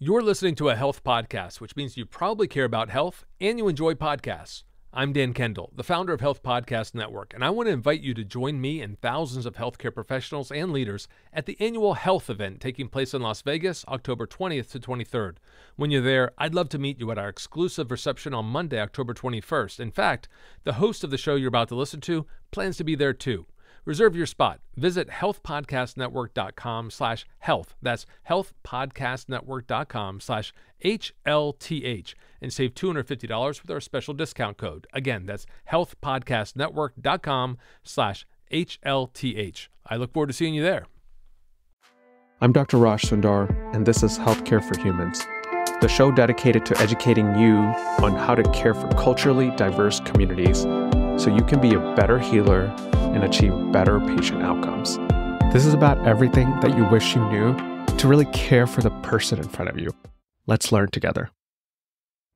You're listening to a health podcast, which means you probably care about health and you enjoy podcasts. I'm Dan Kendall, the founder of Health Podcast Network, and I want to invite you to join me and thousands of healthcare professionals and leaders at the annual health event taking place in Las Vegas, October 20th to 23rd. When you're there, I'd love to meet you at our exclusive reception on Monday, October 21st. In fact, the host of the show you're about to listen to plans to be there too. Reserve your spot. Visit healthpodcastnetwork.com slash health. That's healthpodcastnetwork.com slash HLTH and save $250 with our special discount code. Again, that's healthpodcastnetwork.com slash HLTH. I look forward to seeing you there. I'm Dr. Raj Sundar, and this is Healthcare for Humans, the show dedicated to educating you on how to care for culturally diverse communities so you can be a better healer and achieve better patient outcomes. This is about everything that you wish you knew to really care for the person in front of you. Let's learn together.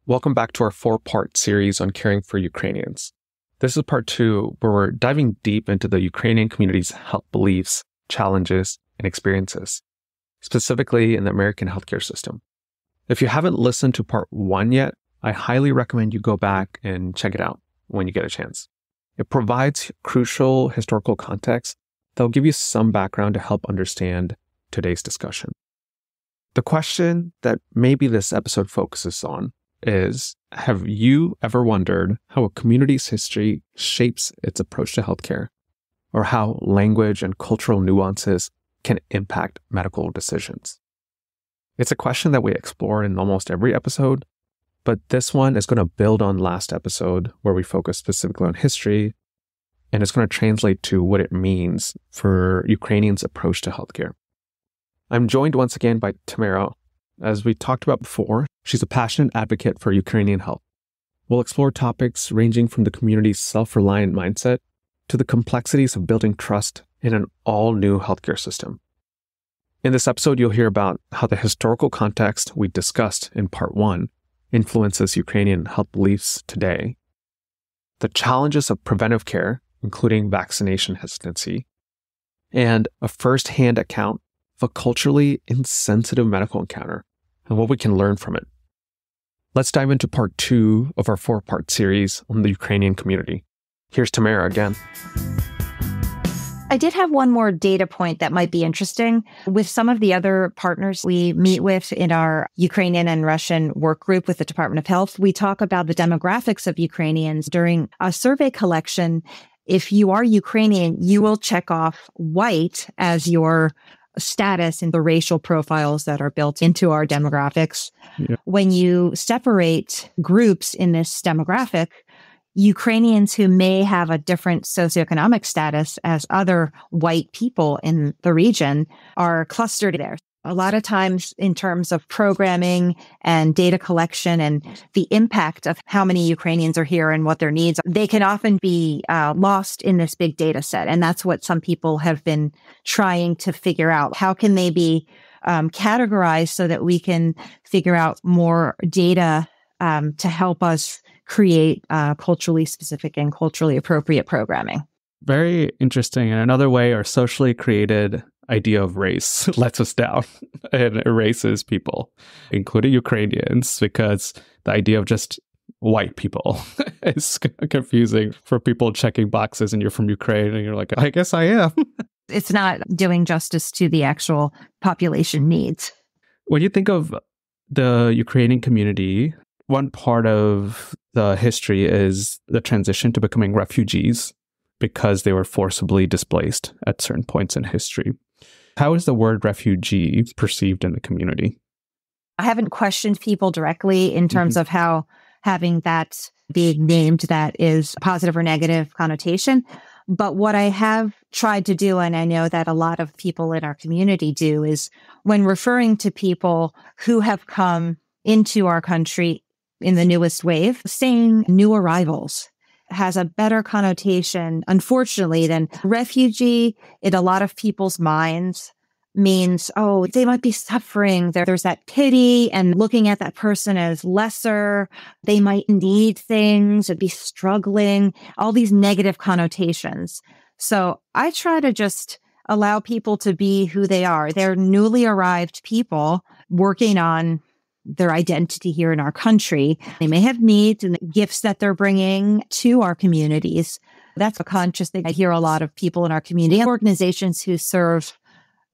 Welcome back to our four part series on caring for Ukrainians. This is part two, where we're diving deep into the Ukrainian community's health beliefs, challenges, and experiences, specifically in the American healthcare system. If you haven't listened to part one yet, I highly recommend you go back and check it out when you get a chance. It provides crucial historical context that will give you some background to help understand today's discussion. The question that maybe this episode focuses on is Have you ever wondered how a community's history shapes its approach to healthcare, or how language and cultural nuances can impact medical decisions? It's a question that we explore in almost every episode, but this one is going to build on last episode where we focus specifically on history. And it's going to translate to what it means for Ukrainians' approach to healthcare. I'm joined once again by Tamara. As we talked about before, she's a passionate advocate for Ukrainian health. We'll explore topics ranging from the community's self reliant mindset to the complexities of building trust in an all new healthcare system. In this episode, you'll hear about how the historical context we discussed in part one influences Ukrainian health beliefs today, the challenges of preventive care, including vaccination hesitancy, and a first hand account of a culturally insensitive medical encounter and what we can learn from it. Let's dive into part two of our four part series on the Ukrainian community. Here's Tamara again. I did have one more data point that might be interesting. With some of the other partners we meet with in our Ukrainian and Russian work group with the Department of Health, we talk about the demographics of Ukrainians during a survey collection. If you are Ukrainian, you will check off white as your status in the racial profiles that are built into our demographics. Yeah. When you separate groups in this demographic, Ukrainians who may have a different socioeconomic status as other white people in the region are clustered there. A lot of times, in terms of programming and data collection and the impact of how many Ukrainians are here and what their needs, they can often be uh, lost in this big data set. And that's what some people have been trying to figure out. How can they be um, categorized so that we can figure out more data um, to help us create uh, culturally specific and culturally appropriate programming. Very interesting. And another way, our socially created idea of race lets us down and erases people, including Ukrainians, because the idea of just white people is confusing for people checking boxes and you're from Ukraine and you're like, I guess I am. it's not doing justice to the actual population needs. When you think of the Ukrainian community, one part of the history is the transition to becoming refugees because they were forcibly displaced at certain points in history. How is the word refugee perceived in the community? I haven't questioned people directly in terms mm-hmm. of how having that being named that is positive or negative connotation. But what I have tried to do, and I know that a lot of people in our community do, is when referring to people who have come into our country in the newest wave, saying new arrivals has a better connotation, unfortunately, than refugee in a lot of people's minds means, oh, they might be suffering. There, there's that pity and looking at that person as lesser. They might need things and be struggling, all these negative connotations. So I try to just allow people to be who they are. They're newly arrived people working on their identity here in our country. They may have needs and gifts that they're bringing to our communities. That's a conscious thing. I hear a lot of people in our community, organizations who serve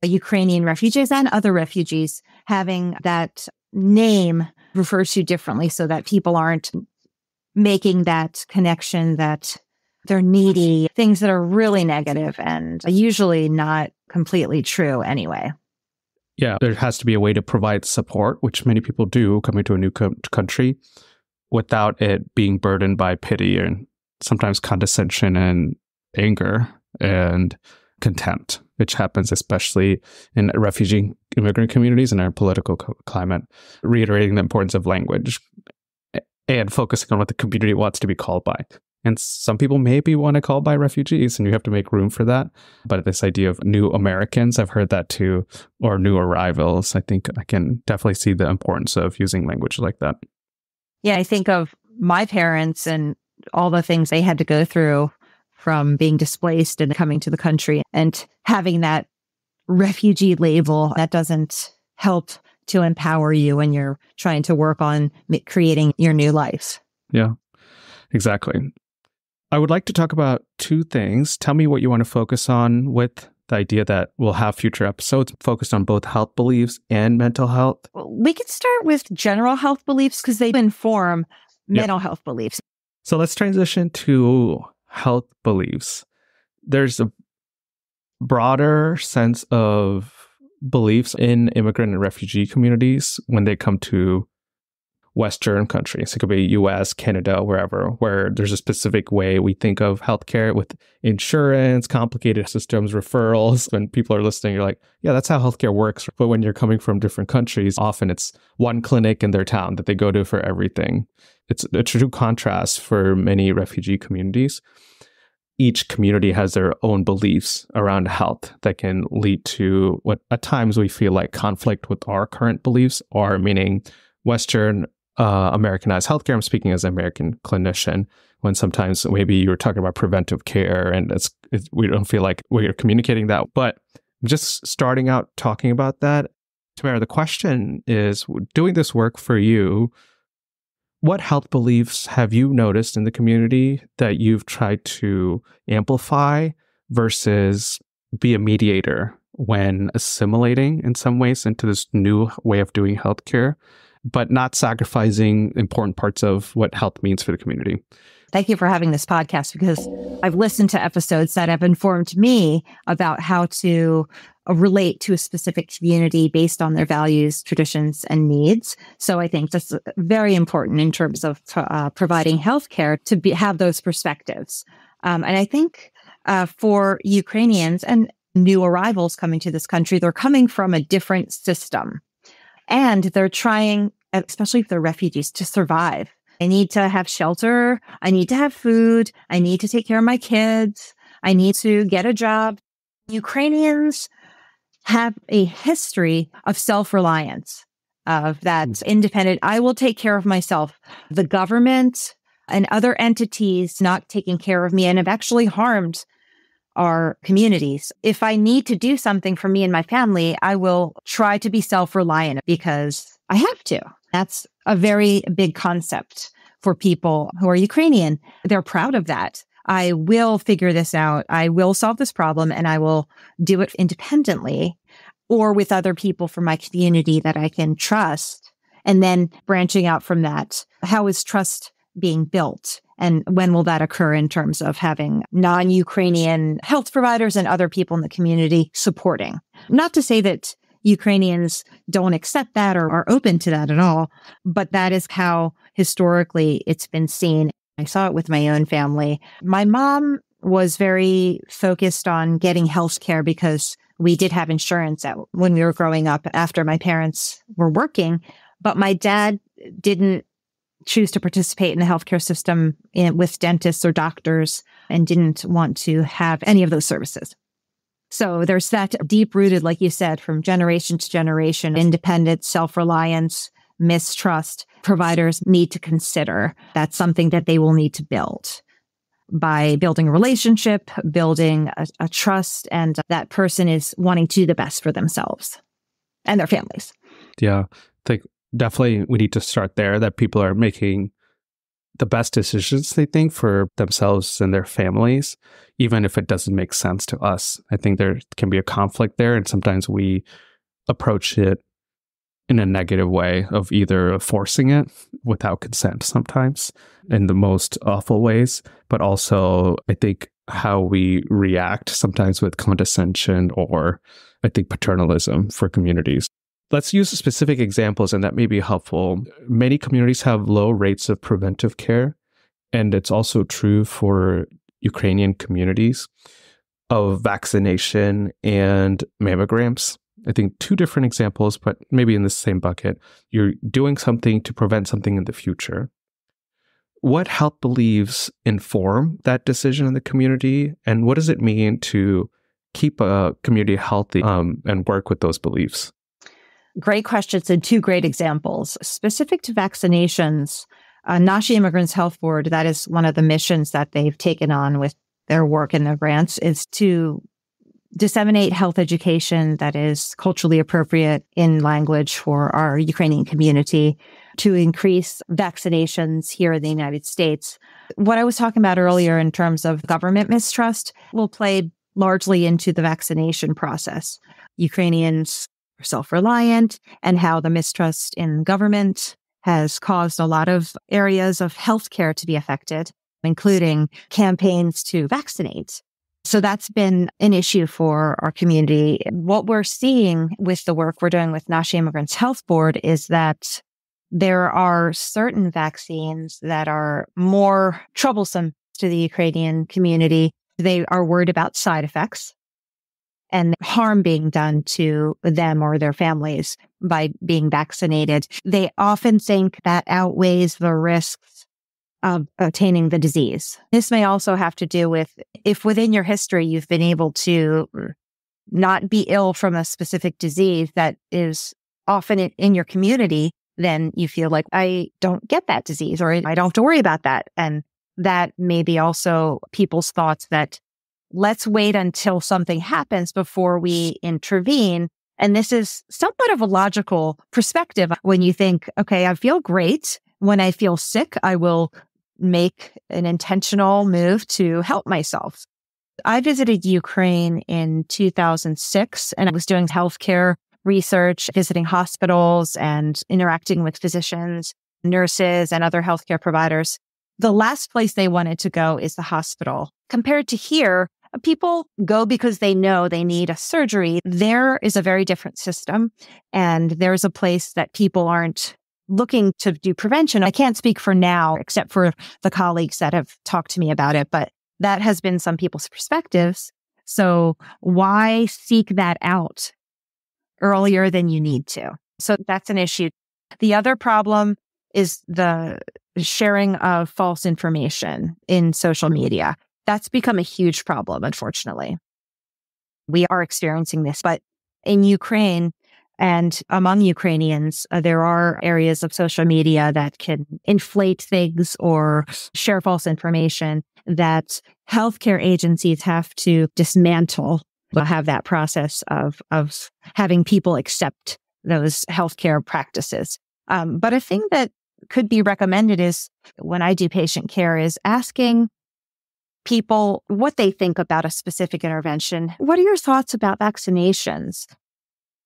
Ukrainian refugees and other refugees having that name referred to differently so that people aren't making that connection that they're needy, things that are really negative and usually not completely true anyway. Yeah, there has to be a way to provide support, which many people do coming to a new co- country without it being burdened by pity and sometimes condescension and anger and contempt, which happens especially in refugee immigrant communities in our political co- climate, reiterating the importance of language eh, and focusing on what the community wants to be called by. And some people maybe want to call by refugees, and you have to make room for that. But this idea of new Americans, I've heard that too, or new arrivals. I think I can definitely see the importance of using language like that. Yeah, I think of my parents and all the things they had to go through from being displaced and coming to the country and having that refugee label that doesn't help to empower you when you're trying to work on creating your new life. Yeah, exactly. I would like to talk about two things. Tell me what you want to focus on with the idea that we'll have future episodes focused on both health beliefs and mental health. We could start with general health beliefs because they inform yep. mental health beliefs. So let's transition to health beliefs. There's a broader sense of beliefs in immigrant and refugee communities when they come to Western countries. It could be US, Canada, wherever, where there's a specific way we think of healthcare with insurance, complicated systems, referrals. When people are listening, you're like, yeah, that's how healthcare works. But when you're coming from different countries, often it's one clinic in their town that they go to for everything. It's a true contrast for many refugee communities. Each community has their own beliefs around health that can lead to what at times we feel like conflict with our current beliefs, or meaning Western uh, Americanized healthcare. I'm speaking as an American clinician. When sometimes maybe you were talking about preventive care, and it's, it's we don't feel like we're communicating that. But just starting out talking about that, Tamara, the question is: doing this work for you, what health beliefs have you noticed in the community that you've tried to amplify versus be a mediator when assimilating in some ways into this new way of doing healthcare? But not sacrificing important parts of what health means for the community. Thank you for having this podcast because I've listened to episodes that have informed me about how to uh, relate to a specific community based on their values, traditions, and needs. So I think that's very important in terms of uh, providing healthcare to be, have those perspectives. Um, and I think uh, for Ukrainians and new arrivals coming to this country, they're coming from a different system and they're trying, especially if they're refugees, to survive. I need to have shelter. I need to have food. I need to take care of my kids. I need to get a job. Ukrainians have a history of self reliance, of that hmm. independent. I will take care of myself. The government and other entities not taking care of me and have actually harmed our communities. If I need to do something for me and my family, I will try to be self reliant because I have to. That's a very big concept for people who are Ukrainian. They're proud of that. I will figure this out. I will solve this problem and I will do it independently or with other people from my community that I can trust. And then branching out from that, how is trust being built? And when will that occur in terms of having non Ukrainian health providers and other people in the community supporting? Not to say that Ukrainians don't accept that or are open to that at all, but that is how historically it's been seen. I saw it with my own family. My mom was very focused on getting health care because we did have insurance at, when we were growing up after my parents were working. But my dad didn't choose to participate in the healthcare system in, with dentists or doctors and didn't want to have any of those services. So there's that deep rooted, like you said, from generation to generation, independence, self reliance, mistrust. Providers need to consider that's something that they will need to build by building a relationship, building a, a trust, and that person is wanting to do the best for themselves and their families. Yeah. I think definitely we need to start there that people are making the best decisions they think for themselves and their families, even if it doesn't make sense to us. I think there can be a conflict there. And sometimes we approach it in a negative way of either forcing it without consent sometimes in the most awful ways, but also I think how we react sometimes with condescension or I think paternalism for communities. Let's use specific examples, and that may be helpful. Many communities have low rates of preventive care, and it's also true for Ukrainian communities of vaccination and mammograms. I think two different examples, but maybe in the same bucket. You're doing something to prevent something in the future. What health beliefs inform that decision in the community? And what does it mean to keep a community healthy um, and work with those beliefs? Great questions and two great examples. Specific to vaccinations, uh, Nashi Immigrants Health Board, that is one of the missions that they've taken on with their work and their grants, is to disseminate health education that is culturally appropriate in language for our Ukrainian community to increase vaccinations here in the United States. What I was talking about earlier in terms of government mistrust will play largely into the vaccination process. Ukrainians self reliant and how the mistrust in government has caused a lot of areas of healthcare to be affected, including campaigns to vaccinate. So that's been an issue for our community. What we're seeing with the work we're doing with Nashi Immigrants Health Board is that there are certain vaccines that are more troublesome to the Ukrainian community. They are worried about side effects and harm being done to them or their families by being vaccinated. They often think that outweighs the risks of attaining the disease. This may also have to do with if within your history you've been able to not be ill from a specific disease that is often in your community, then you feel like I don't get that disease or I don't have to worry about that. And that may be also people's thoughts that let's wait until something happens before we intervene. And this is somewhat of a logical perspective when you think, okay, I feel great. When I feel sick, I will make an intentional move to help myself. I visited Ukraine in 2006 and I was doing healthcare research, visiting hospitals and interacting with physicians, nurses, and other healthcare providers. The last place they wanted to go is the hospital. Compared to here, people go because they know they need a surgery. There is a very different system and there's a place that people aren't looking to do prevention. I can't speak for now, except for the colleagues that have talked to me about it, but that has been some people's perspectives. So why seek that out earlier than you need to? So that's an issue. The other problem is the sharing of false information in social media. That's become a huge problem, unfortunately. We are experiencing this, but in Ukraine and among Ukrainians, uh, there are areas of social media that can inflate things or share false information that healthcare agencies have to dismantle have that process of of having people accept those healthcare practices. Um, but a thing that could be recommended is when I do patient care is asking people what they think about a specific intervention. What are your thoughts about vaccinations?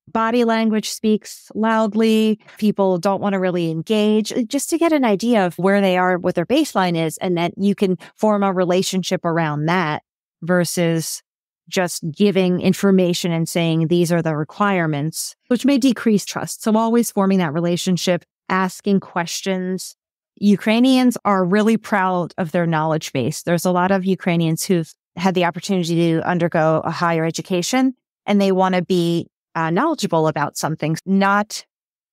Body language speaks loudly. People don't want to really engage uh, just to get an idea of where they are, what their baseline is, and that you can form a relationship around that versus just giving information and saying these are the requirements, which may decrease trust. So always forming that relationship, asking questions, Ukrainians are really proud of their knowledge base. There's a lot of Ukrainians who've had the opportunity to undergo a higher education and they want to be uh, knowledgeable about something, not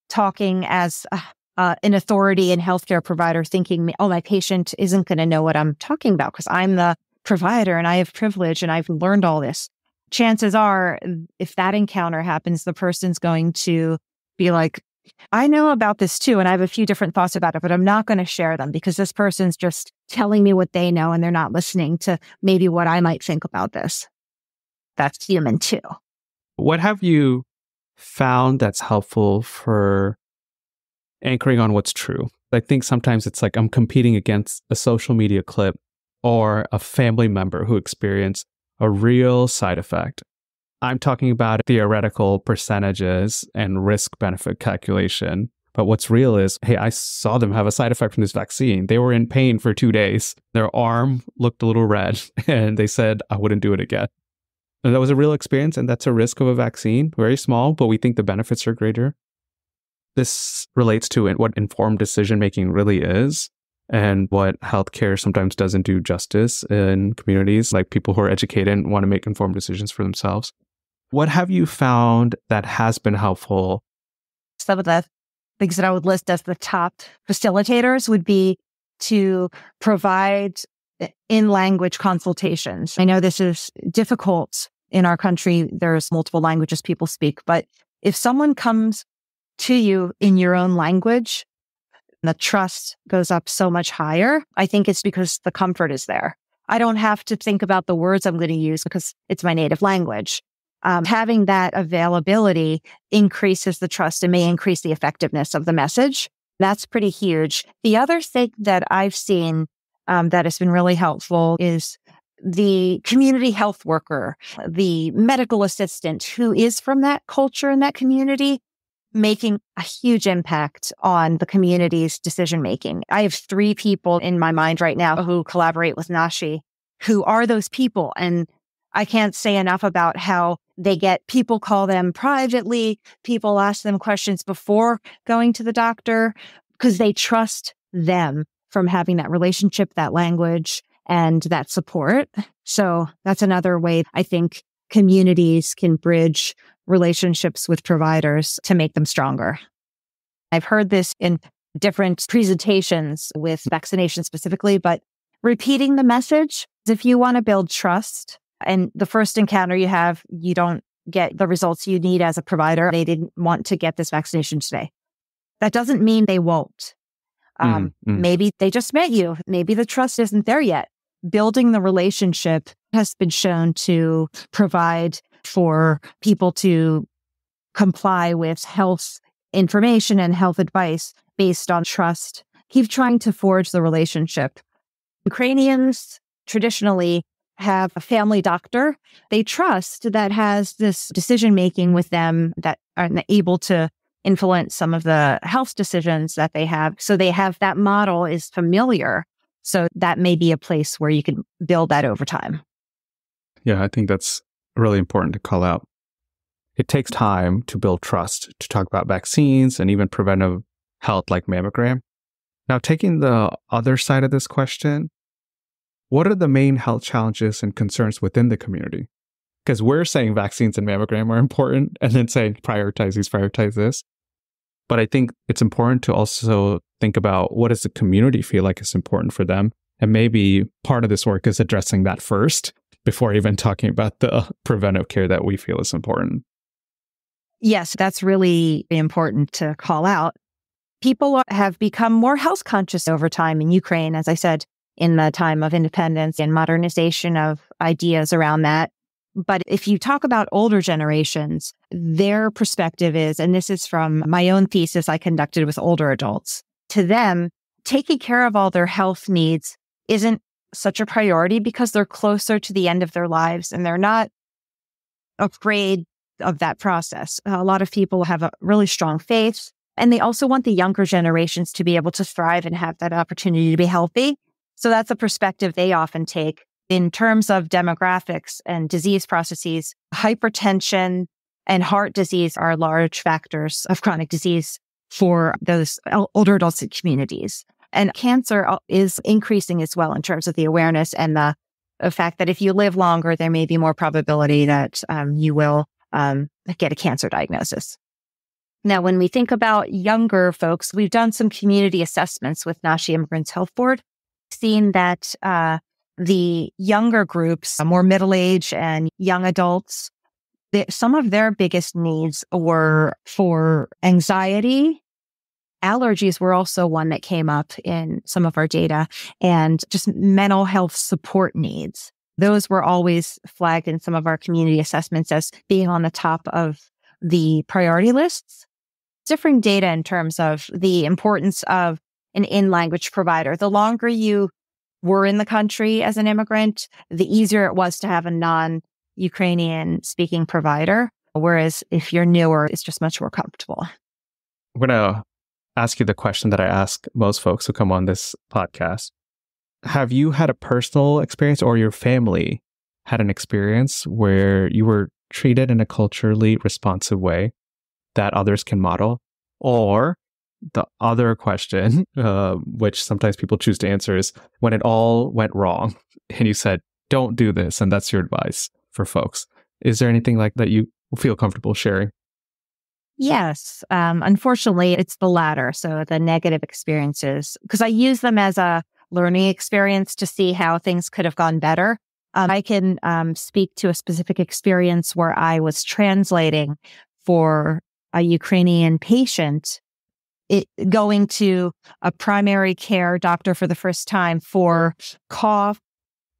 talking as uh, uh, an authority and healthcare provider thinking, oh, my patient isn't going to know what I'm talking about because I'm the provider and I have privilege and I've learned all this. Chances are, if that encounter happens, the person's going to be like, I know about this too, and I have a few different thoughts about it, but I'm not going to share them because this person's just telling me what they know and they're not listening to maybe what I might think about this. That's human too. What have you found that's helpful for anchoring on what's true. I think sometimes it's like I'm competing against a social media clip or a family member who experienced a real side effect. I'm talking about theoretical percentages and risk benefit calculation. But what's real is, hey, I saw them have a side effect from this vaccine. They were in pain for two days. Their arm looked a little red, and they said, I wouldn't do it again. And that was a real experience, and that's a risk of a vaccine, very small, but we think the benefits are greater. This relates to what informed decision making really is and what healthcare sometimes doesn't do justice in communities, like people who are educated and want to make informed decisions for themselves. What have you found that has been helpful? Some of the things that I would list as the top facilitators would be to provide eh, in language consultations. I know this is difficult in our country. There's multiple languages people speak, but if someone comes to you in your own language, the trust goes up so much higher. I think it's because the comfort is there. I don't have to think about the words I'm going to use because it's my native language. Um, having that availability increases the trust and may increase the effectiveness of the message. That's pretty huge. The other thing that I've seen um, that has been really helpful is the community health worker, the medical assistant who is from that culture and that community making a huge impact on the community's decision making. I have three people in my mind right now who collaborate with Nashi who are those people. And I can't say enough about how they get people call them privately. People ask them questions before going to the doctor because they trust them from having that relationship, that language, and that support. So that's another way I think communities can bridge relationships with providers to make them stronger. I've heard this in different presentations with vaccination specifically, but repeating the message, if you want to build trust and the first encounter you have, you don't get the results you need as a provider. They didn't want to get this vaccination today. That doesn't mean they won't. Um, mm-hmm. Maybe they just met you. Maybe the trust isn't there yet. Building the relationship has been shown to provide for people to comply with health information and health advice based on trust. Keep trying to forge the relationship. Ukrainians traditionally have a family doctor they trust that has this decision making with them that are able to influence some of the health decisions that they have. So they have that model is familiar. So that may be a place where you can build that over time. Yeah, I think that's really important to call out. It takes time to build trust to talk about vaccines and even preventive health like mammogram. Now, taking the other side of this question, what are the main health challenges and concerns within the community? Because we're saying vaccines and mammogram are important and then saying prioritize these, prioritize this. But I think it's important to also think about what does the community feel like is important for them? And maybe part of this work is addressing that first before even talking about the preventive care that we feel is important. Yes, that's really important to call out. People have become more health conscious over time in Ukraine, as I said, in the time of independence and modernization of ideas around that. But if you talk about older generations, their perspective is, and this is from my own thesis I conducted with older adults, to them, taking care of all their health needs isn't such a priority because they're closer to the end of their lives and they're not afraid of that process. A lot of people have a really strong faith and they also want the younger generations to be able to thrive and have that opportunity to be healthy. So that's a perspective they often take in terms of demographics and disease processes. Hypertension and heart disease are large factors of chronic disease for those older adults in communities. And cancer uh, is increasing as well in terms of the awareness and the, the fact that if you live longer, there may be more probability that um, you will um, get a cancer diagnosis. Now, when we think about younger folks, we've done some community assessments with Nashi Immigrants Health Board, seen that uh, the younger groups, uh, more middle age and young adults, some of their biggest needs were for anxiety Allergies were also one that came up in some of our data and just mental health support needs. Those were always flagged in some of our community assessments as being on the top of the priority lists. differing data in terms of the importance of an in language provider. The longer you were in the country as an immigrant, the easier it was to have a non Ukrainian speaking provider. Whereas if you're newer, it's just much more comfortable. I'm going to ask you the question that I ask most folks who come on this podcast. Have you had a personal experience or your family had an experience where you were treated in a culturally responsive way that others can model? Or the other question, uh, which sometimes people choose to answer, is when it all went wrong and you said, don't do this, and that's your advice for folks. Is there anything like that you feel comfortable sharing? Yes. Um, unfortunately, it's the latter. So the negative experiences, because I use them as a learning experience to see how things could have gone better. Um, I can um, speak to a specific experience where I was translating for a Ukrainian patient, it, going to a primary care doctor for the first time for cough,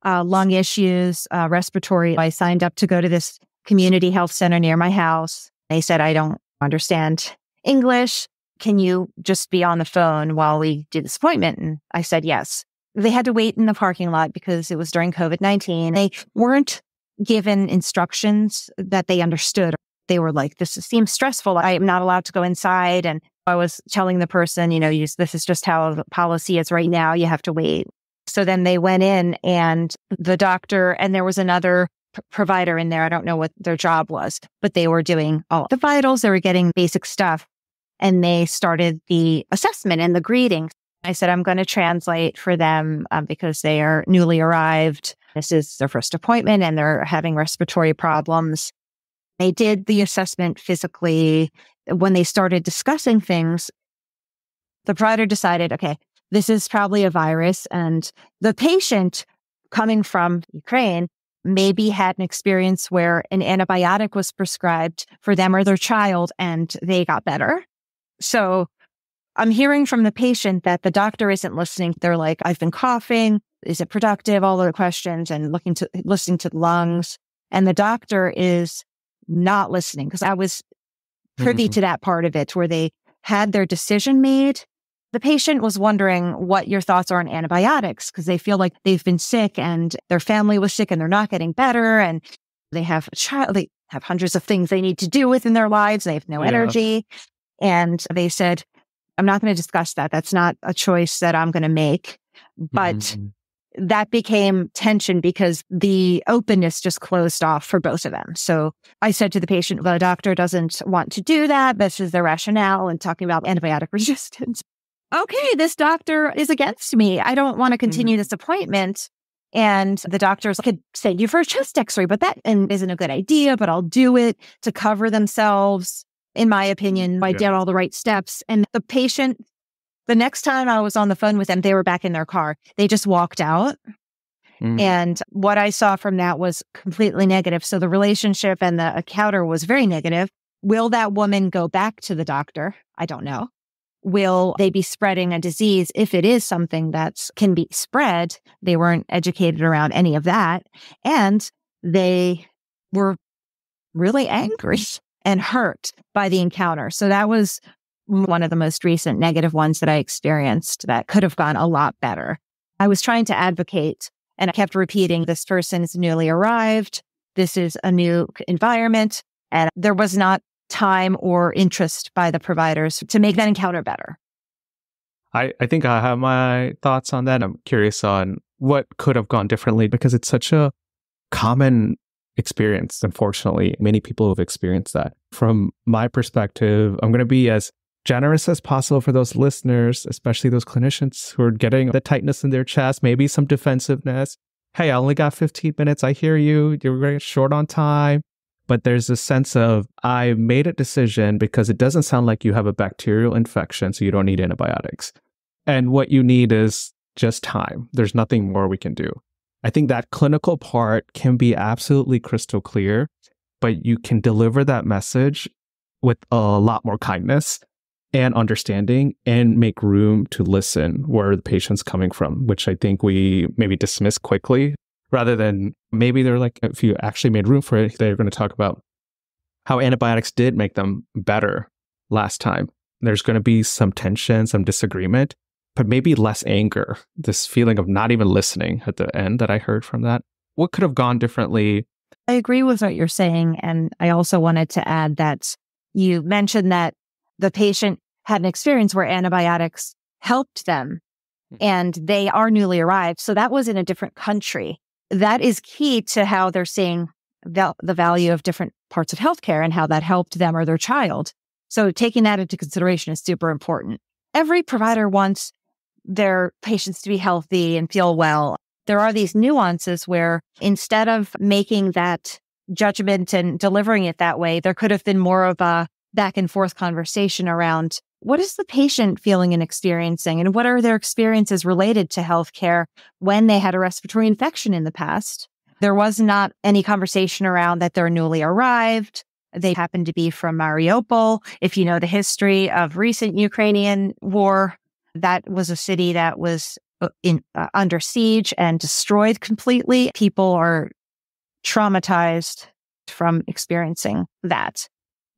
uh, lung issues, uh, respiratory. I signed up to go to this community health center near my house. They said, I don't understand English. Can you just be on the phone while we do this appointment? And I said, yes. They had to wait in the parking lot because it was during COVID 19. They weren't given instructions that they understood. They were like, this seems stressful. I am not allowed to go inside. And I was telling the person, you know, you, this is just how the policy is right now. You have to wait. So then they went in and the doctor, and there was another p- provider in there. I don't know what their job was, but they were doing all the vitals. They were getting basic stuff and they started the assessment and the greeting. I said, I'm going to translate for them um, because they are newly arrived. This is their first appointment and they're having respiratory problems. They did the assessment physically. Uh, when they started discussing things, the provider decided, okay, this is probably a virus. And the patient coming from Ukraine maybe had an experience where an antibiotic was prescribed for them or their child and they got better. So I'm hearing from the patient that the doctor isn't listening. They're like, I've been coughing. Is it productive? All the questions and looking to listening to the lungs. And the doctor is not listening because I was privy mm-hmm. to that part of it where they had their decision made the patient was wondering what your thoughts are on antibiotics because they feel like they've been sick and their family was sick and they're not getting better and they have a child, they have hundreds of things they need to do within their lives. They have no yeah. energy. And they said, I'm not going to discuss that. That's not a choice that I'm going to make. But mm-hmm. That became tension because the openness just closed off for both of them. So I said to the patient, well, the doctor doesn't want to do that. This is the rationale and talking about antibiotic resistance okay, this doctor is against me. I don't want to continue mm-hmm. this appointment. And the doctors could send you for a chest x-ray, but that isn't a good idea, but I'll do it to cover themselves. In my opinion, I did all the right steps. And the patient, the next time I was on the phone with them, they were back in their car. They just walked out. Mm. And what I saw from that was completely negative. So the relationship and the encounter was very negative. Will that woman go back to the doctor? I don't know will they be spreading a disease if it is something that can be spread? They weren't educated around any of that. And they were really angry and hurt by the encounter. So that was one of the most recent negative ones that I experienced that could have gone a lot better. I was trying to advocate and I kept repeating this person is newly arrived. This is a new environment. And there was not time or interest by the providers to make that encounter better? I, I think I have my thoughts on that. I'm curious on what could have gone differently because it's such a common experience. Unfortunately, many people have experienced that. From my perspective, I'm going to be as generous as possible for those listeners, especially those clinicians who are getting the tightness in their chest, maybe some defensiveness. Hey, I only got 15 minutes. I hear you. You're very short on time but there's a sense of I made a decision because it doesn't sound like you have a bacterial infection, so you don't need antibiotics. And what you need is just time. There's nothing more we can do. I think that clinical part can be absolutely crystal clear, but you can deliver that message with a lot more kindness and understanding and make room to listen where the patient's coming from, which I think we maybe dismiss quickly rather than maybe they're like, if you actually made room for it, they're going to talk about how antibiotics did make them better last time. there's going to be some tension, some disagreement, but maybe less anger, this feeling of not even listening at the end that I heard from that. What could have gone differently? I agree with what you're saying. And I also wanted to add that you mentioned that the patient had an experience where antibiotics helped them hmm. and they are newly arrived. So that was in a different country. That is key to how they're seeing val- the value of different parts of healthcare and how that helped them or their child. So taking that into consideration is super important. Every provider wants their patients to be healthy and feel well. There are these nuances where instead of making that judgment and delivering it that way, there could have been more of a back and forth conversation around what is the patient feeling and experiencing and what are their experiences related to healthcare when they had a respiratory infection in the past? There was not any conversation around that they're newly arrived. They happen to be from Mariupol. If you know the history of recent Ukrainian war, that was a city that was uh, in, uh, under siege and destroyed completely. People are traumatized from experiencing that.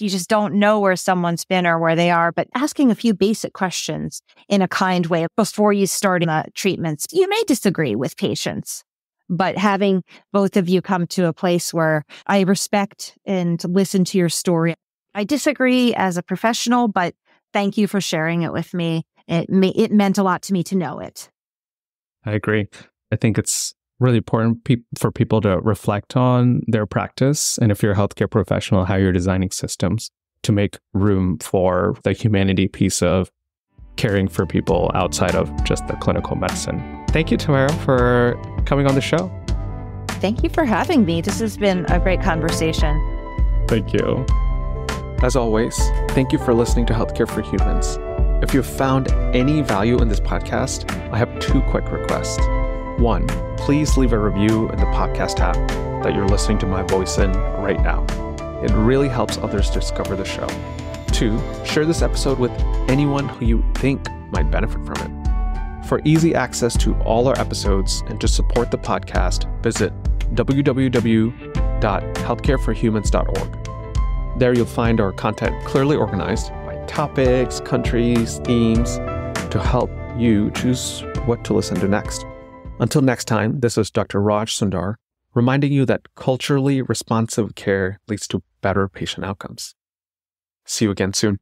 You just don't know where someone's been or where they are, but asking a few basic questions in a kind way before you start the treatments. You may disagree with patients, but having both of you come to a place where I respect and listen to your story. I disagree as a professional, but thank you for sharing it with me. It it meant a lot to me to know it. I agree. I think it's really important pe- for people to reflect on their practice and if you're a healthcare professional, how you're designing systems to make room for the humanity piece of caring for people outside of just the clinical medicine. Thank you, Tamara, for coming on the show. Thank you for having me. This has been a great conversation. Thank you. As always, thank you for listening to Healthcare for Humans. If you've found any value in this podcast, I have two quick requests. One, please leave a review in the podcast app that you're listening to my voice in right now. It really helps others discover the show. Two, share this episode with anyone who you think might benefit from it. For easy access to all our episodes and to support the podcast, visit www.healthcareforhumans.org. There you'll find our content clearly organized by topics, countries, themes to help you choose what to listen to next. Until next time, this is Dr. Raj Sundar reminding you that culturally responsive care leads to better patient outcomes. See you again soon.